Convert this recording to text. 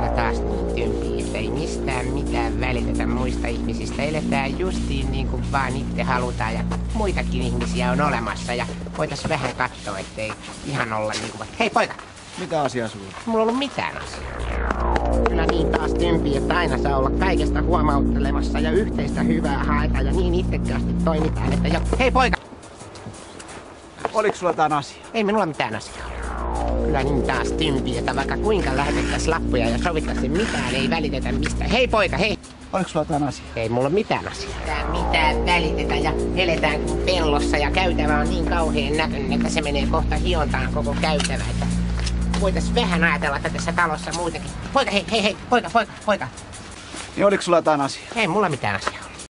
kyllä taas tympiä, että ei mistään mitään välitetä muista ihmisistä. Eletään justiin niin kuin vaan itse halutaan ja muitakin ihmisiä on olemassa ja voitais vähän katsoa, ettei ihan olla niin kuin... Hei poika, Mitä asiaa sulla? mulla on ollut mitään asiaa. Kyllä niin taas tympiä, että aina saa olla kaikesta huomauttelemassa ja yhteistä hyvää haeta ja niin itsekkäästi toimitaan, että jo... Hei poika, Oliko sulla jotain asiaa? ei minulla mitään asiaa. Kyllä niin taas tympiä, että vaikka kuinka lähetettäis lappuja ja sovittaisiin mitään, ei välitetä mistään. Hei poika, hei! Oliko sulla jotain asiaa? Ei mulla mitään asiaa. Tää mitään välitetä ja eletään kuin pellossa ja käytävä on niin kauhean näköinen, että se menee kohta hiontaan koko käytävä. Että voitais vähän ajatella, että tässä talossa muitakin. Poika, hei, hei, hei, poika, poika, poika. Niin oliko sulla jotain asiaa? Ei mulla mitään asiaa.